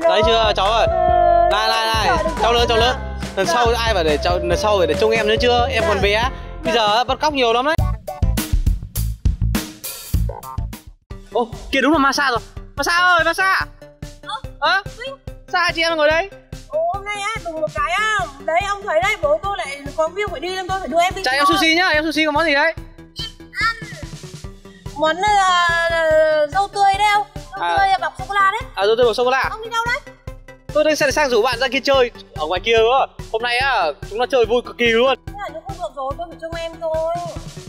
Đấy chưa cháu ơi Này này này Cháu lớn cháu lớn. Lần sau ai phải để cháu lần sau phải để trông em nữa chưa Em còn bé. Bây giờ bắt cóc nhiều lắm đấy. Ô kia đúng là Masa rồi. Masa ơi Masa Ơ. Sao hai chị em ngồi đây. Ồ, hôm nay á, đùng một cái á. Đấy, ông thấy đấy, bố tôi lại có việc phải đi nên tôi phải đưa em đi Chào em chơi. sushi nhá Em sushi có món gì đấy? Món này là, là dâu tươi đấy không? Dâu À. tươi bọc sô-cô-la đấy. À tôi tôi có sô cô la Ông đi đâu đấy? Tôi đang sang sang rủ bạn ra kia chơi. Ở ngoài kia không? Hôm nay á Chúng nó chơi vui cực kỳ luôn. Thế là không được rồi, tôi phải trông em thôi.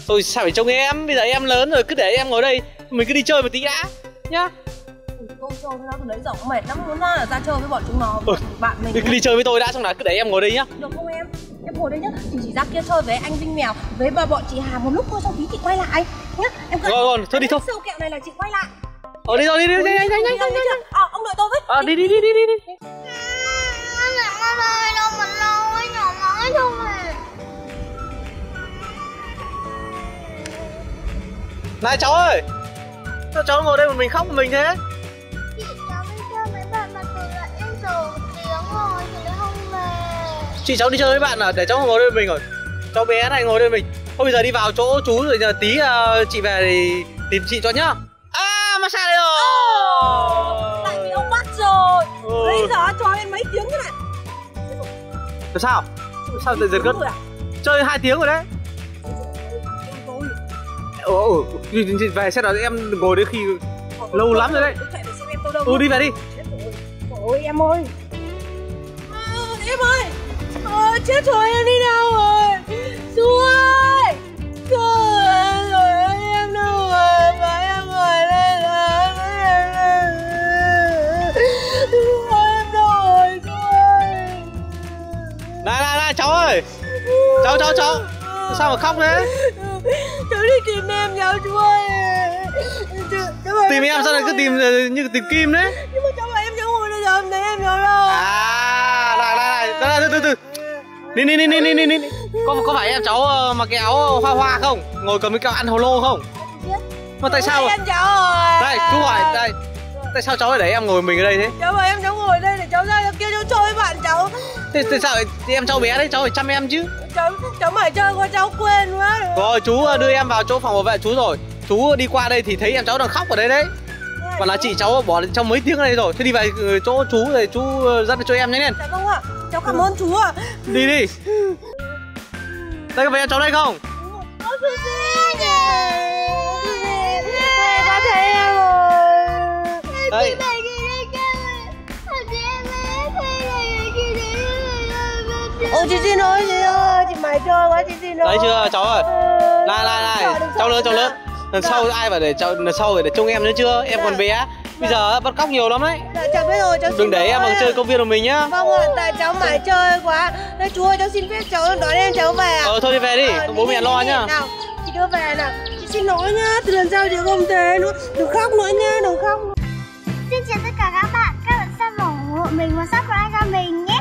Tôi sao phải trông em? Bây giờ em lớn rồi cứ để em ngồi đây. Mình cứ đi chơi một tí đã Nhá. Tôi chơi với nó từ đấy cũng mệt lắm Muốn là ra chơi với bọn chúng nó. Ừ. Bạn mình Đi, đi chơi với tôi đã Xong là cứ để em ngồi đây nhá. Được không em? Em ngồi đây nhá. Chị chỉ ra kia chơi với anh Vinh Mèo Với bà bọn chị Hà một lúc thôi Xong tí chị quay lại Nhá. Em cứ Rồi, rồi, thôi đi thôi. Siêu kẹo này là chị quay lại Ờ đi rồi đi đi đi nhanh nhanh nhanh nhanh Nhanh? Ờ, ông đợi tôi với. Ờ đi đi đi đi đi đi. Nó ơi, đâu mà lâu ấy, nhỏ mãi thôi mà Này cháu ơi. Sao cháu ngồi đây một mình khóc một mình thế? Chị cháu đi chơi mấy bạn mà từ lại em giờ tiếng rồi thì nó không về Chị cháu đi chơi với bạn à? Để cháu ngồi đây một mình rồi. Cháu bé này ngồi đây mình. Thôi bây giờ đi vào chỗ chú rồi giờ tí ờ, chị về thì tìm chị cho nhá. À massage đây rồi Lại bị ông bắt rồi. Ừ. Bây giờ cho em mấy tiếng thế này. Làm sao? Sao tự giật Rồi à? Chơi hai tiếng rồi đấy. Ồ, ồ, đi- về xem nào em ngồi đến khi Lâu lắm rồi đấy. Ừ đi về đi. Ôi em ơi. À, Em ơi. À, Chết rồi em đi Này này này cháu ơi. Cháu cháu cháu. Sao mà khóc thế? Cháu đi tìm em cháu chú ơi. Tìm em sao lại cứ tìm ờ, như tìm kim đấy Nhưng mà cháu bảo em cháu ngồi đây giờ em thấy em cháu đâu À này này này. Đây, từ từ. Đi đi đi đi đi đi đi Có, có phải em cháu ờ, mặc cái áo hoa hoa không? Ngồi cầm cái kẹo ăn hồ lô không? Mà tại sao em cháu rồi Đây chú hỏi đây. Tại sao cháu lại để em ngồi mình ở đây thế? Cháu bảo em cháu ngồi đây để cháu ra Thế, thế sao em cháu bé đấy? Cháu phải chăm em chứ. Cháu cháu mải chơi qua cháu quên quá. Rồi chú ờ, đưa em vào chỗ phòng bảo vệ chú rồi. Chú đi qua đây thì thấy em cháu đang khóc ở đây đấy. Còn là chị cháu bỏ trong mấy tiếng ở đây rồi. Thế đi về ờ, chỗ chú rồi chú ờ, dắt cho em nhanh lên dạ vâng ạ. Cháu cảm ơn chú ạ. Đi đi. Đây có phải em cháu đây không? Ơ, Suzy Ôi chị xin lỗi chị ơi Chị mải chơi quá chị xin lỗi. Đấy chưa cháu ơi Này này này Cháu lớn cháu lớn. Lần sau ai phải để cháu lần sau phải để trông em nữa chưa? Em còn bé. Bây giờ bắt cóc nhiều lắm đấy. Dạ cháu biết rồi cháu xin Đừng để em ạ. chơi công viên của mình nhá. Vâng ạ tại cháu mải chơi quá. Đấy chú ơi cháu xin phép cháu đón em cháu về ạ. Ờ thôi đi về đi. Ờ, Bố mẹ lo nhá. Nào. Chị đưa về nào. Chị xin lỗi nhá Từ lần sau chị không thế nữa. Đừng khóc nữa nhá Đừng khóc nữa. Xin chào tất cả các bạn. Các bạn xem ủng hộ mình và subscribe cho mình nhé